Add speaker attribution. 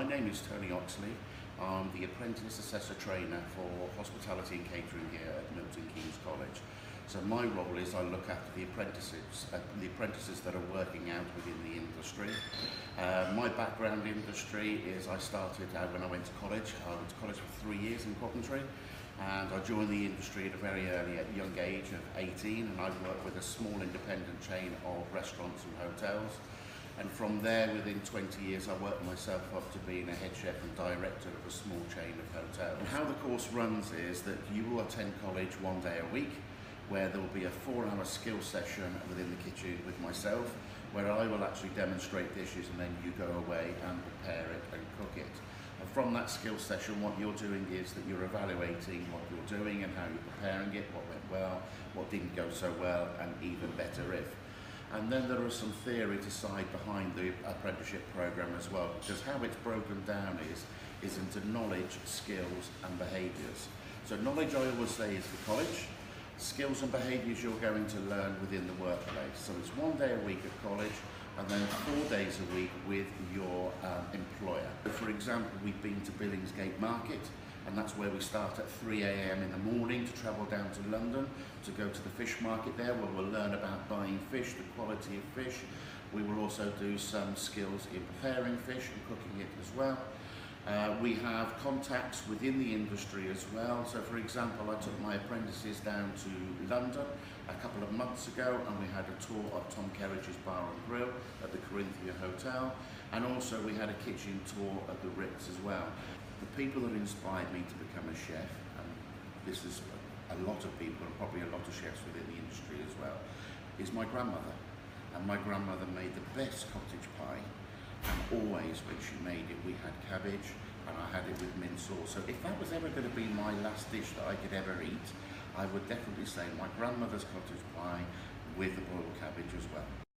Speaker 1: my name is Tony Oxley. I'm the apprentice assessor trainer for hospitality and catering here at Milton Keynes College. So my role is I look after the apprentices, uh, the apprentices that are working out within the industry. Uh, my background industry is I started out when I went to college. I went to college for three years in Coventry and I joined the industry at a very early, at young age of 18 and I worked with a small independent chain of restaurants and hotels. And from there, within 20 years, I worked myself up to being a head chef and director of a small chain of hotels. And how the course runs is that you will attend college one day a week, where there will be a four-hour skill session within the kitchen with myself, where I will actually demonstrate dishes and then you go away and prepare it and cook it. And from that skill session, what you're doing is that you're evaluating what you're doing and how you're preparing it, what went well, what didn't go so well, and even better if. And then there is some theory to side behind the apprenticeship program as well, because how it's broken down is, is into knowledge, skills and behaviours. So knowledge I always say is for college, skills and behaviours you're going to learn within the workplace. So it's one day a week at college and then four days a week with your um, employer. For example, we've been to Billingsgate Market and that's where we start at 3 a.m. in the morning to travel down to London to go to the fish market there where we'll learn about buying fish, the quality of fish. We will also do some skills in preparing fish and cooking it as well. Uh, we have contacts within the industry as well. So, for example, I took my apprentices down to London a couple of months ago and we had a tour of Tom Kerridge's Bar and Grill at the Corinthia Hotel and also we had a kitchen tour at the Ritz as well. The people that inspired me to become a chef, and this is a lot of people and probably a lot of chefs within the industry as well, is my grandmother. And my grandmother made the best cottage pie and always when she made it we had cabbage and I had it with mint sauce. So if that was ever going to be my last dish that I could ever eat, I would definitely say my grandmother's cottage pie with the boiled cabbage as well.